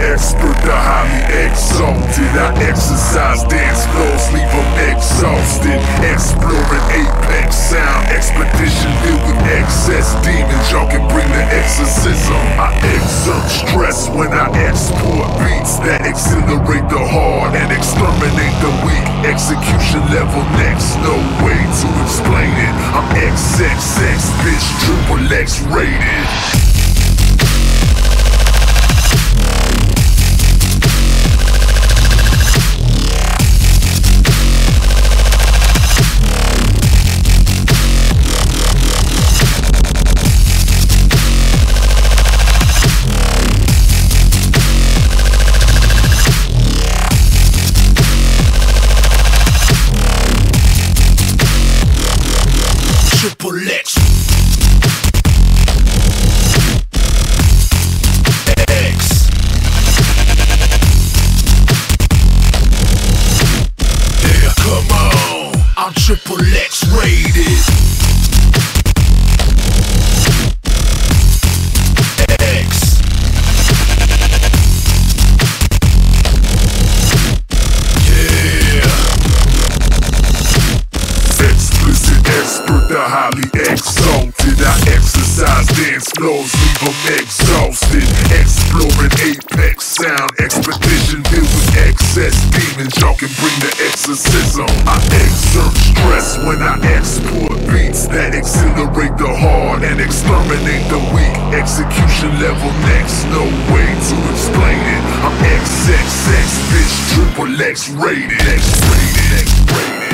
expert, the highly exalted. I exercise dance floors, leave them exhausted. Exploring apex sound, expedition filled with excess demons. Y'all can bring the exorcism. I exert stress when I export beats that exhilarate the hard and exterminate the weak. Execution level next, no way to explain it. I'm XXX, bitch, triple X rated. Triple X. X. Yeah, come on. I'm Triple X rated. Highly exalted. I exercise dance floors, leave them exhausted. Exploring apex sound, expedition filled with excess demons. Y'all can bring the exorcism. I exert stress when I export beats that exhilarate the hard and exterminate the weak. Execution level next, no way to explain it. I'm XXX, bitch, triple X rated. X rated, X rated.